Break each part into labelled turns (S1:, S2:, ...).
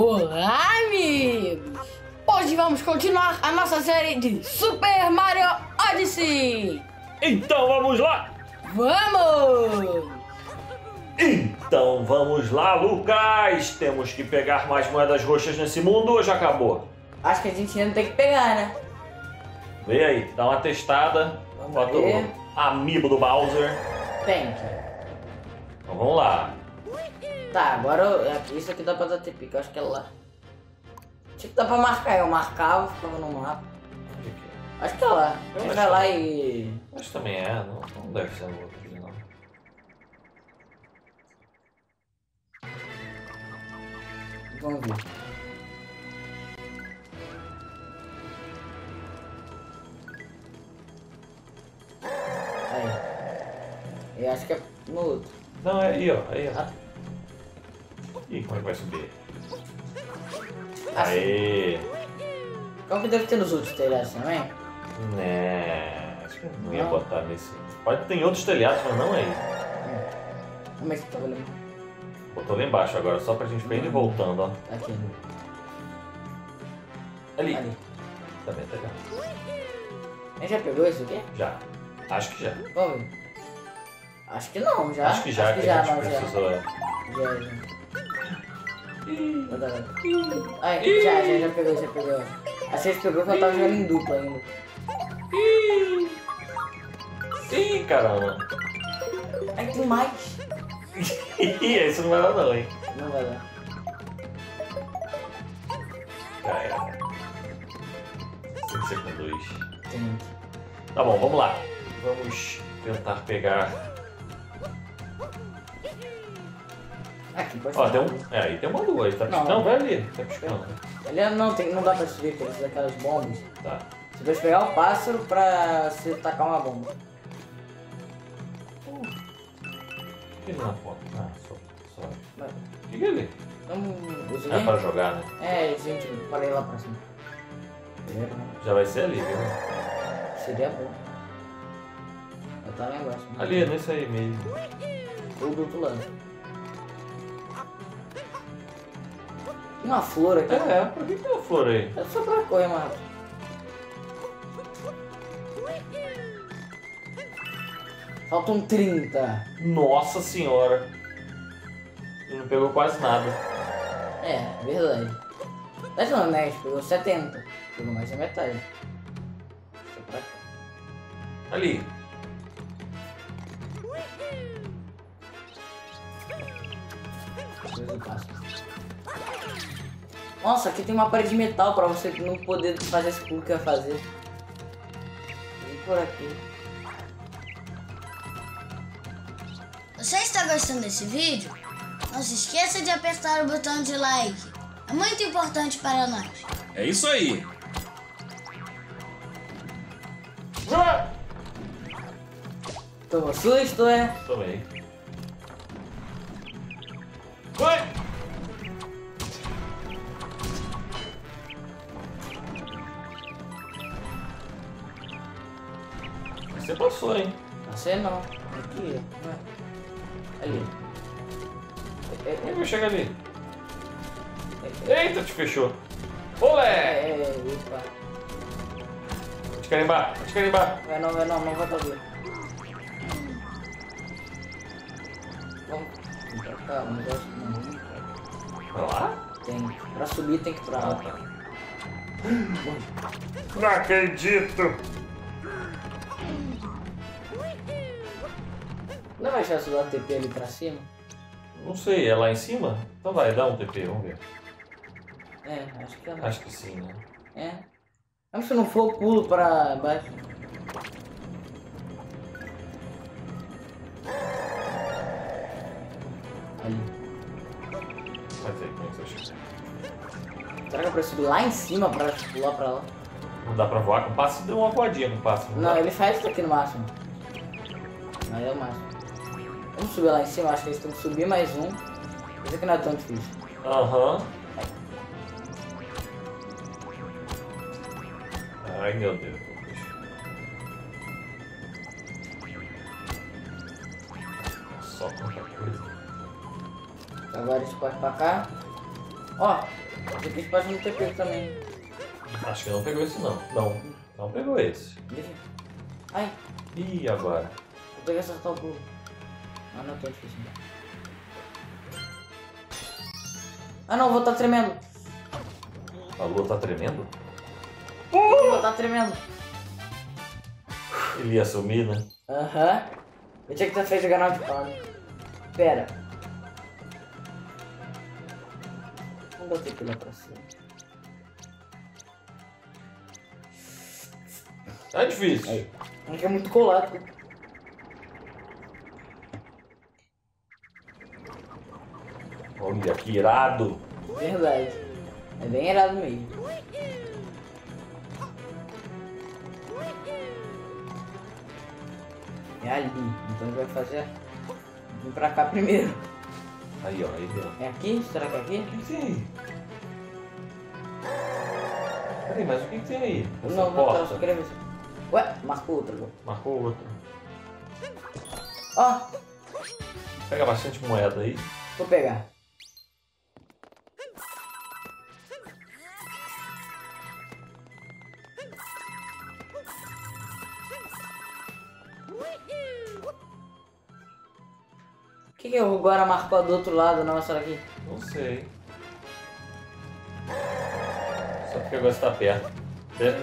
S1: Olá, amigos! Hoje vamos continuar a nossa série de Super Mario Odyssey!
S2: Então vamos lá!
S1: Vamos!
S2: Então vamos lá, Lucas! Temos que pegar mais moedas roxas nesse mundo ou já acabou?
S1: Acho que a gente ainda tem que pegar, né?
S2: Vê aí, dá uma testada.
S1: Vamos
S2: Bota
S1: ver.
S2: o amiibo do Bowser.
S1: Tem que.
S2: Então vamos lá.
S1: Tá, agora eu- aqui- isso aqui dá pra dar TP, que eu acho que é lá. Acho que dá pra marcar, eu marcava, ficava no mapa.
S2: O que é?
S1: Acho que é lá. A gente
S2: acho
S1: vai lá e.
S2: Acho que também é, não, não deve ser no outro não.
S1: Vamos ver. Aí. Eu acho que é no outro.
S2: Não, é aí, ó. Aí, ó.
S1: Ah.
S2: Ih, como é que vai subir?
S1: Assim.
S2: Aê!
S1: Qual que deve ter nos outros telhados também?
S2: Né, acho que eu não ia
S1: Não.
S2: botar nesse. Pode ter em outros telhados, mas não aí.
S1: Como é que tava ali?
S2: Botou lá embaixo agora, só pra gente ver ele voltando, ó.
S1: Aqui.
S2: Ali.
S1: Ali.
S2: Também tá legal.
S1: A gente já pegou isso aqui?
S2: Já. Acho que já.
S1: Vamos ver. Acho que não, já.
S2: Acho que já,
S1: Acho
S2: que,
S1: que já,
S2: a gente
S1: já.
S2: precisou.
S1: Já, já. Dar. Ai, já, já, já pegou, já pegou. A gente pegou quando eu tava jogando em dupla ainda.
S2: Ih, caramba.
S1: Ai, tem mais.
S2: Ih, esse não vai dar não, hein?
S1: Não vai dar.
S2: Era. Tem que ser com dois.
S1: Tem.
S2: Tá bom, vamos lá. Vamos tentar pegar.
S1: Aqui, pode
S2: Ó, tem um. É, aí tem uma lua aí, tá
S1: Não.
S2: piscando? Não, vai ali, tá piscando.
S1: É- não, tem, não dá pra subir, porque precisa daquelas bombas.
S2: Tá.
S1: Você pode pegar o pássaro pra você tacar uma bomba.
S2: O que na ponta? Ah, só. só.
S1: Vai.
S2: Que é ali?
S1: Isso
S2: É
S1: aqui?
S2: pra jogar, né?
S1: É, gente, parei lá pra cima.
S2: Já vai ser ali, viu?
S1: Seria bom. Eu tava lá embaixo. né?
S2: Ali, nesse aí mesmo.
S1: Ou do outro lado. Uma flor aqui.
S2: É, por que tem uma flor aí?
S1: É só pra correr mais rápido. Faltam 30.
S2: Nossa senhora! Ele não pegou quase nada.
S1: É, verdade. Mas não, né? A pegou 70. Pegou mais da metade.
S2: Ali.
S1: Depois eu passo. Nossa, aqui tem uma parede de metal pra você não poder fazer esse pulo que eu ia fazer. Vem por aqui.
S3: Você está gostando desse vídeo? Não se esqueça de apertar o botão de like. É muito importante para nós.
S4: É isso aí.
S2: Ah!
S1: Tomou susto, é?
S2: Tomei. Vai! Passou, hein?
S1: Você não. Aqui. Vai. Ali. É,
S2: é
S1: é,
S2: eu chego ali?
S1: é,
S2: Eita, te fechou.
S1: é,
S2: Olé!
S1: é, é, opa.
S2: Vou te carimbar, vou te carimbar.
S1: Vai não, vai não, não vai fazer. Vamos. Pra cá, um negócio. Não,
S2: Vai lá?
S1: tem. Pra subir tem que ir pra lá.
S2: tá. Não acredito!
S1: Não vai deixar dar TP ali pra cima?
S2: Não sei, é lá em cima? Então vai, dá um TP, vamos ver.
S1: É, acho que é. lá.
S2: Acho que sim, né?
S1: É. Mas se não for, eu pulo pra baixo. Ali.
S2: Mas aí, como é que você chega?
S1: Será que é pra subir lá em cima pra pular pra lá?
S2: Não dá pra voar com o passe? Deu uma voadinha com o passe.
S1: Não,
S2: dá?
S1: ele faz isso aqui no máximo. Mas é o máximo. Vamos subir lá em cima, acho que eles têm que subir mais um. Isso aqui não é tão difícil.
S2: Aham. Ai meu Deus. Só quanta coisa.
S1: Agora a gente pode pra cá. Ó, esse aqui pode não ter pego também.
S2: Acho que não pegou esse não. Não, não pegou esse.
S1: Ai,
S2: Ih, agora.
S1: que acertar o pulo. Ah, não é tão difícil. não. Ah não, vou estar tremendo.
S2: A lua tá tremendo?
S1: Vou estar tremendo.
S2: Ele ia sumir, né?
S1: Aham. Eu tinha que ter feito o canal de pau. Pera. Vamos botar aqui lá pra cima.
S2: Tá difícil.
S1: Aí. Aqui é muito colado.
S2: Olha que irado.
S1: Verdade. É bem irado mesmo. É ali. Então a gente vai fazer. Vim pra cá primeiro.
S2: Aí, ó, aí dentro.
S1: É aqui? Será que é aqui?
S2: O que, que tem aí? Peraí, mas o que, que tem aí? Essa
S1: não, não,
S2: porta.
S1: eu só queria ver. se- Ué, marcou outra agora.
S2: Marcou outro.
S1: Ó,
S2: Pega bastante moeda aí.
S1: vou pegar. O que, que eu agora marcou do outro lado? Não, essa daqui.
S2: Não sei. Só porque agora está perto.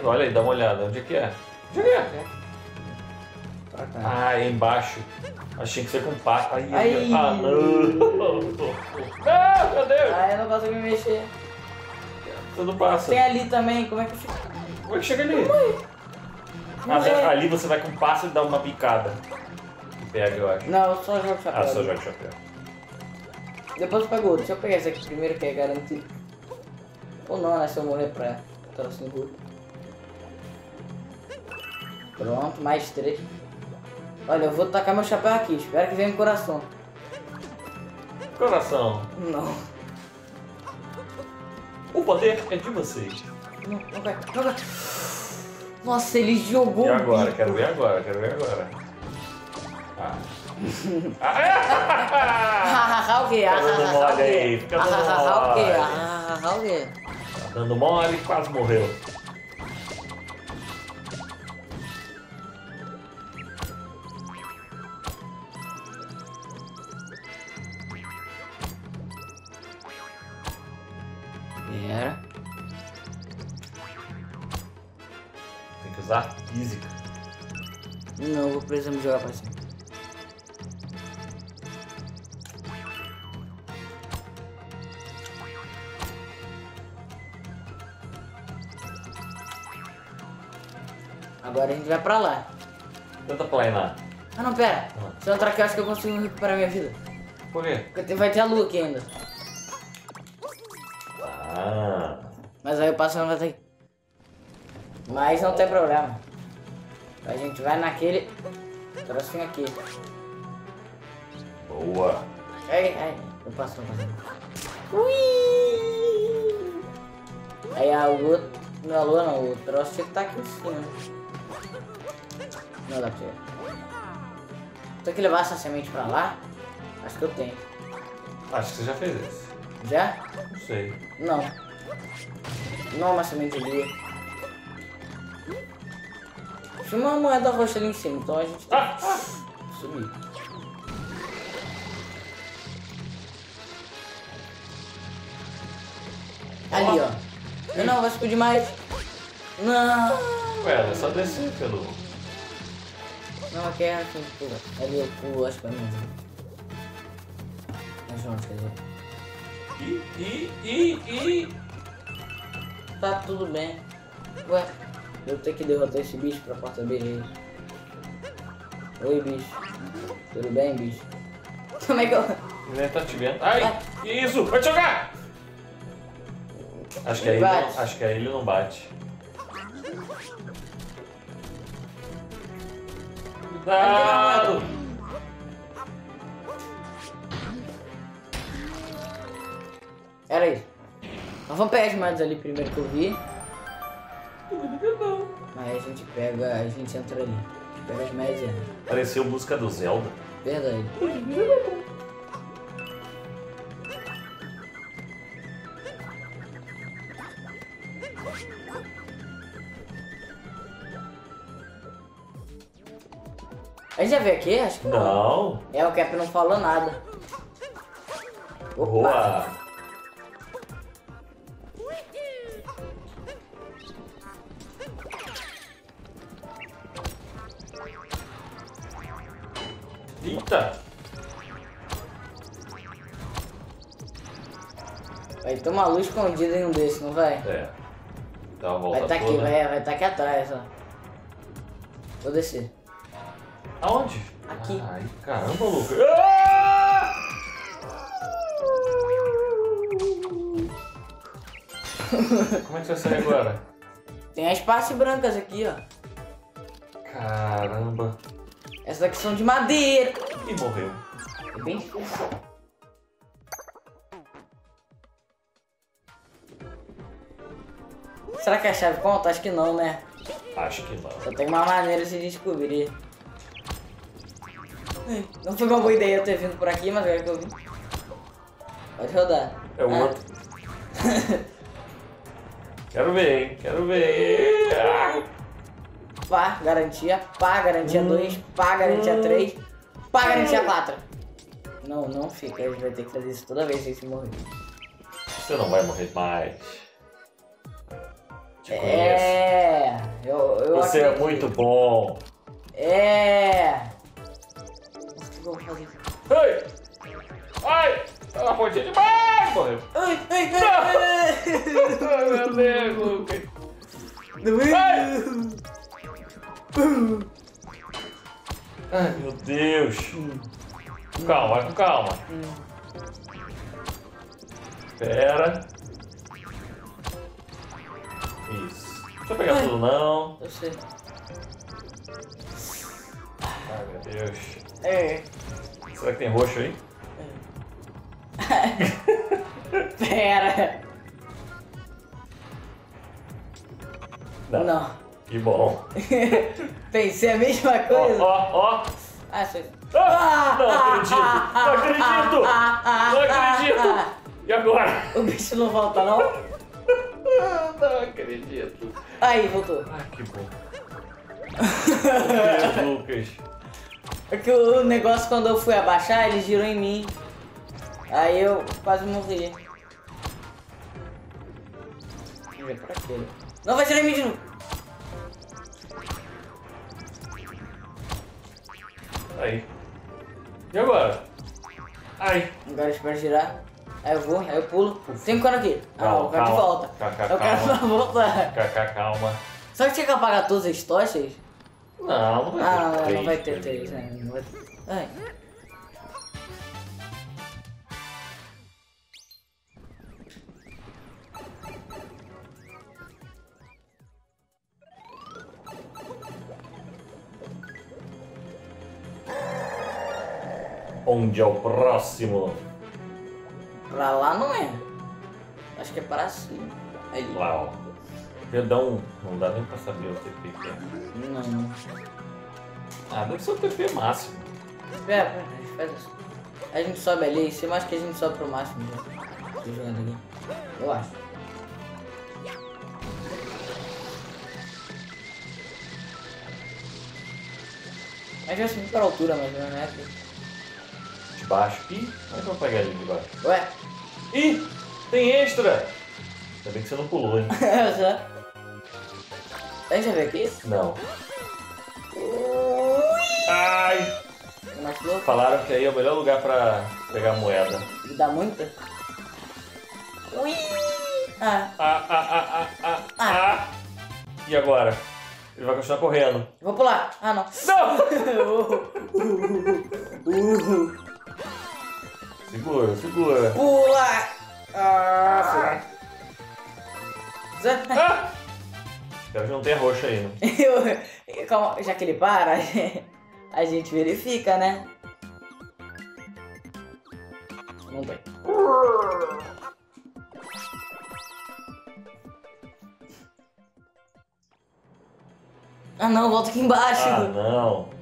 S2: Olha aí, dá uma olhada. Onde é que é? Onde é que é? Ah, é embaixo. Achei que ser com ai, Ai. Ah, não. Ah, meu Deus.
S1: Ah, eu não consigo me mexer.
S2: Você não passa.
S1: Tem ali também, como é que fica?
S2: Como é que chega ali?
S1: Não é.
S2: ali você vai com passo e dá uma picada. Pega, eu acho.
S1: Não, eu só jogo chapéu.
S2: Ah, só joga chapéu.
S1: Depois eu pego outro. Deixa eu pegar esse aqui primeiro que é garantido. Ou não, né? Se eu morrer pra troço rua. Pronto, mais três. Olha, eu vou tacar meu chapéu aqui. Espero que venha no coração.
S2: Coração.
S1: Não.
S2: O poder é de vocês.
S1: Não, não vai. Não vai. Nossa, ele jogou
S2: E agora?
S1: bico.
S2: Quero ver agora, quero ver agora. Ah. ah.
S1: Hahaha, o quê?
S2: Dando
S1: Hahaha,
S2: mole
S1: o quê?
S2: aí, fica dando
S1: o
S2: mole.
S1: Hahaha, o quê?
S2: Dando mole, quase morreu.
S1: Era.
S2: Tem que usar física.
S1: Não, vou precisar me jogar pra cima. Agora a gente vai pra lá.
S2: Tenta planar.
S1: Ah não, pera.
S2: Ah.
S1: Se eu entrar aqui, eu acho que eu consigo recuperar minha vida.
S2: Por quê?
S1: Porque vai ter a lua aqui ainda.
S2: Ah.
S1: Mas aí o passo não vai ter. Mas não tem problema. A gente vai naquele trocinho aqui.
S2: Boa.
S1: Ai, ai, eu passo não. Ui! Aí a lua. Não, a lua não, o troço tinha que estar aqui em cima. Não dá pra ver. Tem que levar essa semente pra lá? Acho que eu tenho.
S2: Acho que você já fez isso.
S1: Já?
S2: Não sei.
S1: Não. Não é uma semente lua. Tinha uma moeda roxa ali em cima, então a gente tem
S2: Ah, ah.
S1: que subir. Ali, ó. Não, não, vai explodir mais. Não.
S2: Ué, é só descer pelo.
S1: Não, aqui é assim, pula. Ali eu pulo, acho que é mesmo. Mas não, quer dizer.
S2: Ih, ih, ih, ih.
S1: Tá tudo bem. Ué, eu tenho que derrotar esse bicho pra porta abrir. Oi, bicho. Tudo bem, bicho? Como é que eu...
S2: Ele tá te vendo. Ai, que isso? Vai te jogar! Acho que aí,
S1: Bate.
S2: não, acho que aí ele não bate. Cuidado!
S1: Era vamos pegar as moedas ali primeiro que eu vi. Aí a gente pega, a gente entra ali. A gente pega as entra.
S2: Pareceu música do Zelda.
S1: Verdade. Veio aqui? Acho que não.
S2: Não.
S1: É, o Cap não falou nada. Opa.
S2: Boa. Eita!
S1: Vai ter uma luz escondida em um desses, não vai?
S2: É. Dá uma volta
S1: Vai estar aqui, vai tá aqui atrás, ó. Vou descer.
S2: Aonde?
S1: Aqui.
S2: Ai, caramba, Lucas. Ah! Como é que você sai agora?
S1: Tem as partes brancas aqui, ó.
S2: Caramba.
S1: Essas aqui são de madeira.
S2: E morreu.
S1: É bem difícil. Será que a chave conta? Acho que não, né?
S2: Acho que não.
S1: Só tem uma maneira de descobrir. Não foi uma boa ideia eu ter vindo por aqui, mas agora que eu vim. Pode rodar.
S2: É o
S1: Ah,
S2: outro. Quero ver, hein? Quero ver. Ah!
S1: Pá, garantia. Pá, garantia
S2: Hum.
S1: 2. Pá, garantia 3. Pá, garantia 4. Não, não fica. A gente vai ter que fazer isso toda vez que a gente morrer.
S2: Você não vai morrer mais. Te conheço.
S1: É. Eu, eu
S2: Você é
S1: acredito.
S2: muito bom.
S1: É. Nossa, o que eu vou fazer?
S2: Ai! Ai! Ela pontinha demais! Morreu.
S1: Ai, ai, ai,
S2: Ai, meu Deus, Lucas.
S1: ai.
S2: Ai, meu Deus. Calma, vai com calma. Espera. Isso. Não precisa pegar
S1: Ai.
S2: tudo, não.
S1: Eu sei.
S2: Ai, meu Deus.
S1: É.
S2: Será que tem roxo aí?
S1: Pera. Não.
S2: Que bom.
S1: Pensei a mesma
S2: Ó,
S1: coisa.
S2: ó, ó.
S1: Ah, sei.
S2: Ah, não acredito! Não acredito! Não acredito! E agora?
S1: O bicho não volta, não?
S2: Ah, Não acredito.
S1: Aí, voltou.
S2: Ai, que bom. Lucas.
S1: É que o negócio, quando eu fui abaixar, ele girou em mim. Aí eu quase morri. Não vai girar em mim de novo.
S2: Aí. E agora? Ai.
S1: Agora eu espero girar. Aí eu vou, aí eu pulo. Tem um cano aqui. Ah,
S2: Calma,
S1: eu quero de
S2: calma.
S1: volta.
S2: Calma,
S1: Eu quero
S2: calma.
S1: pra voltar.
S2: Calma.
S1: Só que tinha que apagar todas as tochas?
S2: Não, não vai ter
S1: Ah, não, vai ter três, né? Não vai ter. Ai.
S2: Onde é o próximo?
S1: Pra lá não é. Acho que é para cima. Aí.
S2: Lá, ó. Perdão, não dá nem pra saber o TP que é.
S1: Não.
S2: Ah, deve ser o TP máximo.
S1: Pera, pera, a gente faz assim. A gente sobe ali cima, acho que a gente sobe pro máximo já. Tô jogando aqui. Eu acho. Mas já subi para a altura, mas não é aqui.
S2: De baixo. Ih, é eu vou pegar ali de baixo?
S1: Ué?
S2: Ih, tem extra! Ainda bem que você não pulou, hein?
S1: Já. A gente já veio aqui?
S2: Não. Ai!
S1: Louco?
S2: Falaram que aí é o melhor lugar pra pegar moeda.
S1: E dá muita? Ui! Ah,
S2: Ah, ah, ah, ah, ah, ah. E agora? Ele vai continuar correndo.
S1: vou pular. Ah, não.
S2: Não! Segura, segura.
S1: Pula! Ah, Zé-
S2: Ah! Espero que não tenha roxo aí, né?
S1: Eu, já que ele para, a gente verifica, né? Não tem. Ah não, volta aqui embaixo.
S2: Ah. Não.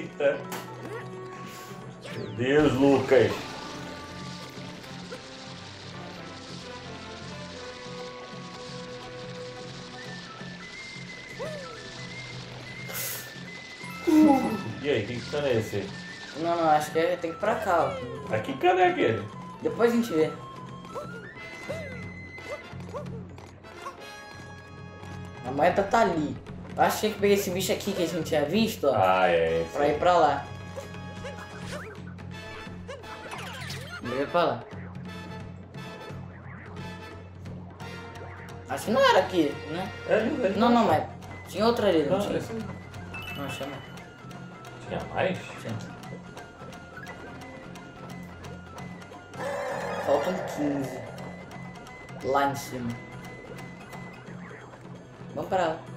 S2: Eita. Meu Deus, Lucas. E aí, que cano é esse?
S1: Não, não, acho que é- tem que ir pra cá, ó.
S2: Aqui cano é aquele?
S1: Depois a gente vê. A moeda tá ali. Eu acho que pegar esse bicho aqui que a gente tinha visto, ó.
S2: Ah, é esse.
S1: Pra ir pra lá. Vamos ir pra lá. Acho que não era aqui, né?
S2: É ali, ali.
S1: Não, não, mas tinha outra ali, não
S2: Não,
S1: tinha?
S2: esse.
S1: Não, chama.
S2: Tinha mais?
S1: Tinha. Faltam 15. Lá em cima. Vamos pra lá.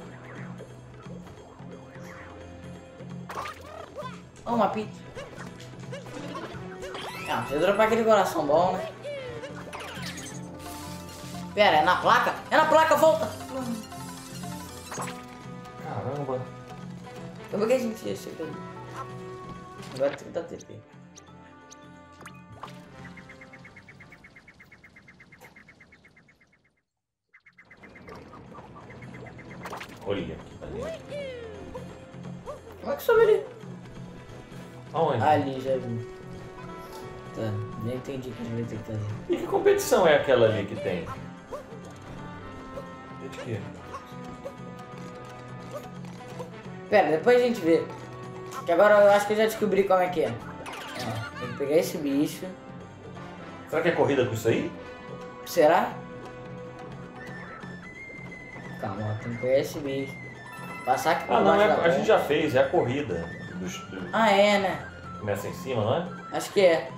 S1: Ó, uma pizza. Ah, você dropar aquele coração bom, né? Pera, é na placa? É na placa, volta!
S2: Caramba.
S1: Como é que a gente ia chegar ali? Agora tem que dar TP.
S2: Olha aqui pra dentro.
S1: Como é que sobe ali?
S2: Aonde?
S1: Ali, já vi. Tá, nem entendi o que a gente vai ter que fazer.
S2: E que competição é aquela ali que tem? De quê?
S1: Pera, depois a gente vê. Que agora eu acho que eu já descobri como é que é. Ó, tem que pegar esse bicho.
S2: Será que é corrida com isso aí?
S1: Será? Calma, tem que pegar esse bicho. Passar aqui por
S2: Ah, não, é, a
S1: ponte.
S2: gente já fez, é a corrida. Dos, do,
S1: Ah, é, né?
S2: começa em cima, não é?
S1: Acho que é.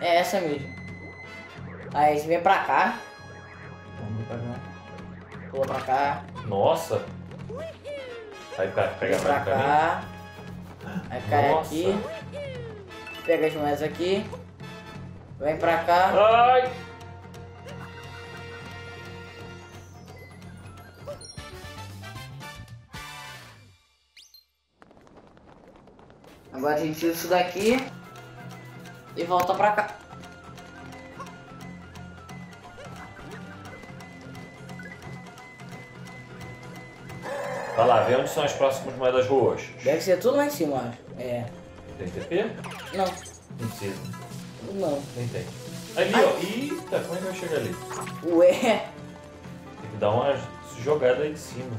S1: É essa mesmo. Aí você vem pra cá. Vamos pra cá. Pula pra cá.
S2: Nossa! Aí pega, pega
S1: Vem pra cá. Aí cai
S2: Nossa.
S1: aqui. Pega as moedas aqui. Vem pra cá.
S2: Ai!
S1: Agora a gente tira isso daqui. E volta pra cá.
S2: Vai lá, vê onde são as próximas moedas roxas.
S1: Deve ser tudo lá em cima. É.
S2: Tem TP?
S1: Não,
S2: Não precisa.
S1: não.
S2: Nem tem. Ali, ó. Eita, como é que vai chegar ali?
S1: Ué,
S2: Tem que dar uma jogada aí de cima.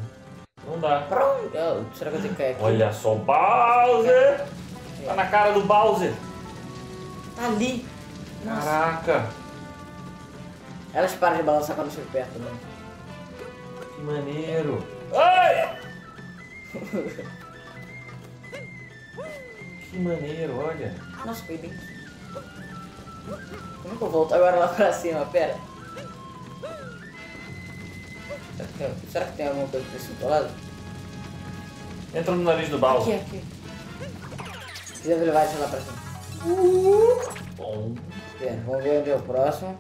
S2: Não dá.
S1: pra onde? Ah, Será que eu tenho que cair aqui?
S2: Olha só o Bowser! Tá na cara do Bowser!
S1: Tá ali. Nossa.
S2: Caraca!
S1: Elas param de balançar quando chega perto, né?
S2: Que maneiro! Ai! que maneiro, olha!
S1: Nossa, foi bem. Como é que eu volto agora lá pra cima? Pera. Será que tem, será que tem alguma coisa desse outro lado?
S2: Entra no nariz do
S1: Aqui,
S2: Bowser.
S1: aqui. Precisa levar isso lá pra cima.
S2: Bom.
S1: Vamos ver onde é o próximo.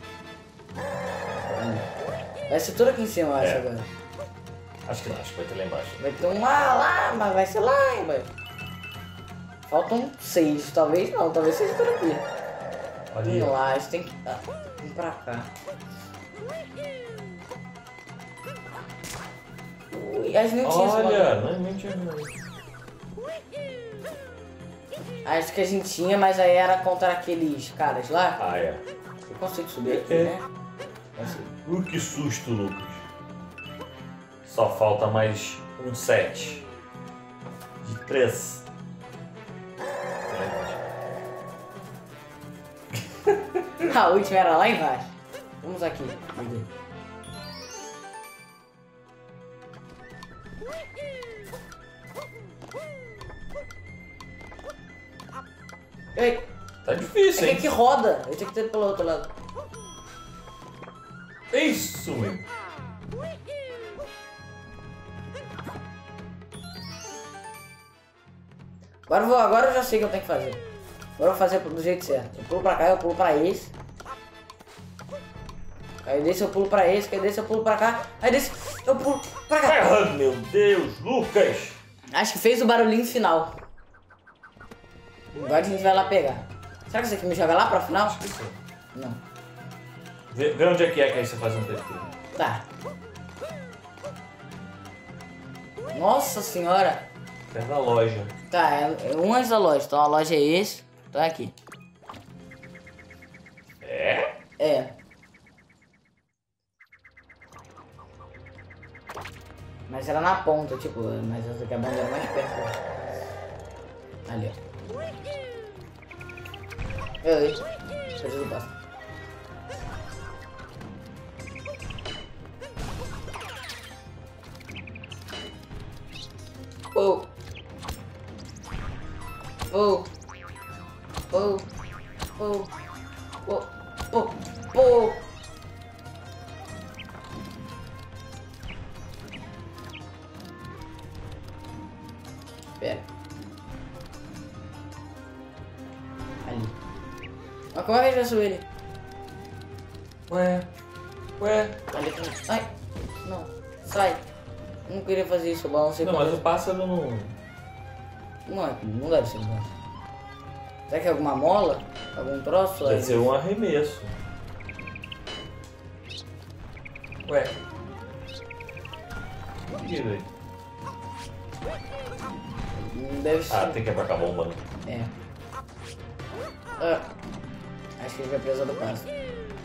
S1: Vai ser tudo aqui em cima, eu acho,
S2: É.
S1: agora.
S2: Acho que não, acho que vai ter lá embaixo.
S1: Vai ter um lá, lá, mas vai ser lá embaixo. Faltam seis, talvez não, talvez seja por aqui. Vamos
S2: ó.
S1: lá, gente tem que. Ah, vem pra cá. Ui, a gente não tinha essa
S2: Olha, não é mente não.
S1: Acho que a gente tinha, mas aí era contra aqueles caras lá.
S2: Ah, é.
S1: Eu consigo subir aqui,
S2: É.
S1: né? Consigo.
S2: Uh, que susto, Lucas. Só falta mais um set. De três.
S1: A última era lá embaixo. Vamos aqui. Ei,
S2: Tá difícil,
S1: é
S2: hein?
S1: que aqui roda. Eu tinha que ter pelo outro lado.
S2: Isso, meu.
S1: Agora eu, vou, agora eu já sei o que eu tenho que fazer. Agora eu vou fazer do jeito certo. Eu pulo pra cá, eu pulo pra esse. Aí desse eu pulo pra esse, aí desse eu pulo pra cá. Aí desse eu pulo pra cá.
S2: Ah, meu Deus, Lucas!
S1: Acho que fez o barulhinho final. Agora a gente vai lá pegar. Será que isso aqui me joga lá pra final?
S2: Acho que sim.
S1: Não.
S2: Vê, vê onde é que é que aí você faz um TP.
S1: Tá. Nossa senhora.
S2: Perto da loja.
S1: Tá, é, é um antes da loja. Então a loja é esse. Então é aqui.
S2: É?
S1: É. Mas era na ponta, tipo, mas essa aqui é a bandeira mais perto. Ali, ó. Ei, preciso do passo. Oh. Oh. Balancei
S2: Não, mas o pássaro não.
S1: Não, é- não deve ser bom. Será que é alguma mola? Algum troço?
S2: Deve
S1: Aí?
S2: ser um arremesso. Ué. Velho.
S1: Não deve ser.
S2: Ah, tem que com a bomba. né?
S1: É. Ah, acho que ele vai precisar do passo.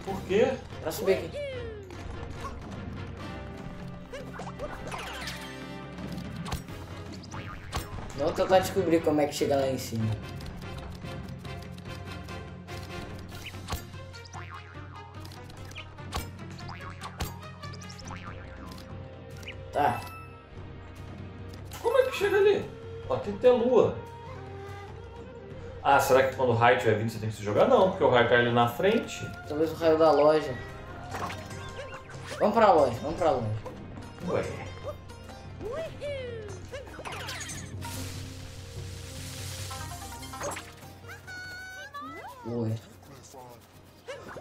S2: Por quê?
S1: Pra subir aqui. Vamos tentar descobrir como é que chega lá em cima. Tá.
S2: Como é que chega ali? Ó, tem que ter lua. Ah, será que quando o raio estiver vindo você tem que se jogar? Não, porque o raio cai ali na frente.
S1: Talvez o raio da loja. Vamos pra loja, vamos pra loja.
S2: Ué.
S1: Ué.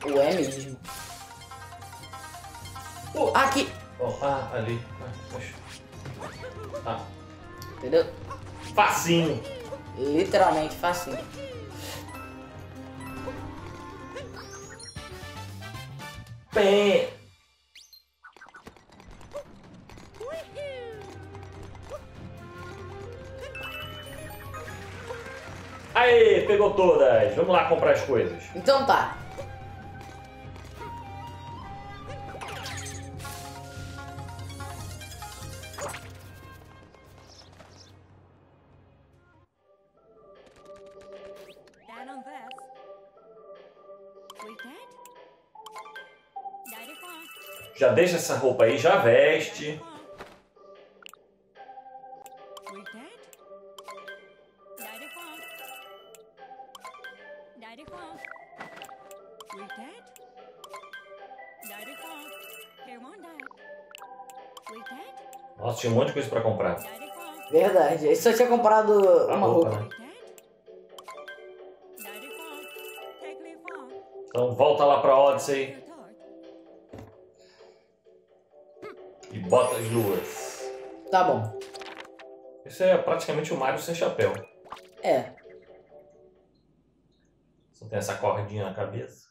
S1: Ué mesmo.
S2: Pô,
S1: Aqui!
S2: ó, ah, ali. Ah. Ah,
S1: Entendeu?
S2: facinho.
S1: Literalmente facinho.
S2: Pé. Aê, pegou todas. Vamos lá comprar as coisas.
S1: Então tá.
S2: Já deixa essa roupa aí, já veste. Tinha um monte de coisa pra comprar.
S1: Verdade. Ele só tinha comprado
S2: A
S1: uma
S2: roupa,
S1: roupa.
S2: né? Então volta lá pra Odyssey e bota as duas.
S1: Tá bom.
S2: Isso é praticamente o Mario sem chapéu.
S1: É.
S2: Só tem essa cordinha na cabeça.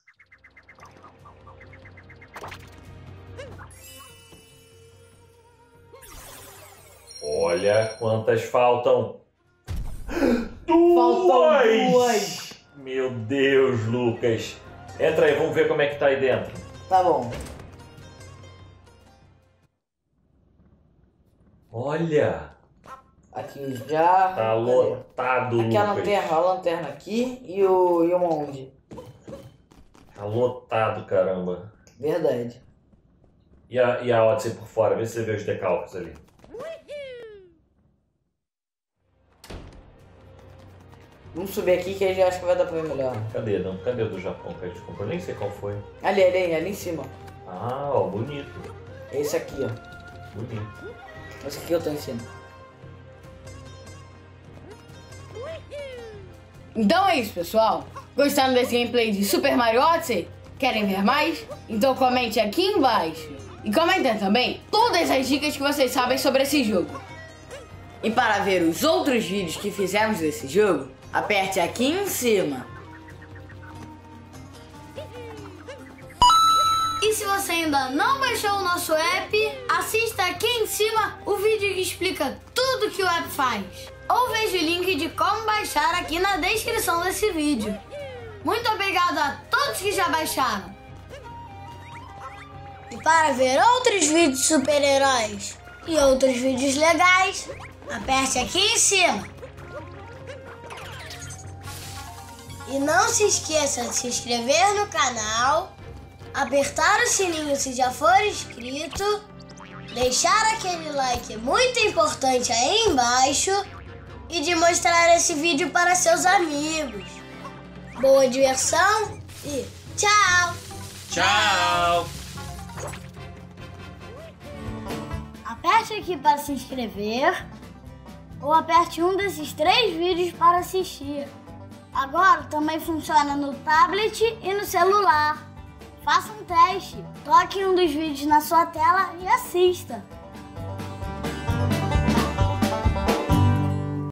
S2: Olha quantas faltam.
S1: Faltam duas.
S2: Meu Deus, Lucas. Entra aí, vamos ver como é que tá aí dentro.
S1: Tá bom.
S2: Olha,
S1: Aqui já.
S2: tá lotado,
S1: Aqui a
S2: Lucas.
S1: lanterna, a lanterna aqui e o, e o monge.
S2: Tá lotado, caramba.
S1: Verdade.
S2: E a, e a Odyssey por fora, vê se você vê os decalques ali.
S1: Vamos subir aqui que aí acho que vai dar pra ver melhor.
S2: Cadê? Não, cadê o do Japão que a gente comprou? Nem sei qual foi.
S1: Ali, ali, ali em cima.
S2: Ah, ó, bonito.
S1: Esse aqui, ó.
S2: Bonito.
S1: Esse aqui eu tô em cima.
S5: Então é isso, pessoal. Gostaram desse gameplay de Super Mario Odyssey? Querem ver mais? Então comente aqui embaixo. E comentem também todas as dicas que vocês sabem sobre esse jogo. E para ver os outros vídeos que fizemos desse jogo, aperte aqui em cima.
S3: E se você ainda não baixou o nosso app, assista aqui em cima o vídeo que explica tudo que o app faz. Ou veja o link de como baixar aqui na descrição desse vídeo. Muito obrigado a todos que já baixaram. E para ver outros vídeos de super-heróis e outros vídeos legais, aperte aqui em cima. E não se esqueça de se inscrever no canal, apertar o sininho se já for inscrito, deixar aquele like muito importante aí embaixo e de mostrar esse vídeo para seus amigos. Boa diversão e tchau!
S2: Tchau!
S3: Aperte aqui para se inscrever ou aperte um desses três vídeos para assistir. Agora também funciona no tablet e no celular. Faça um teste, toque um dos vídeos na sua tela e assista.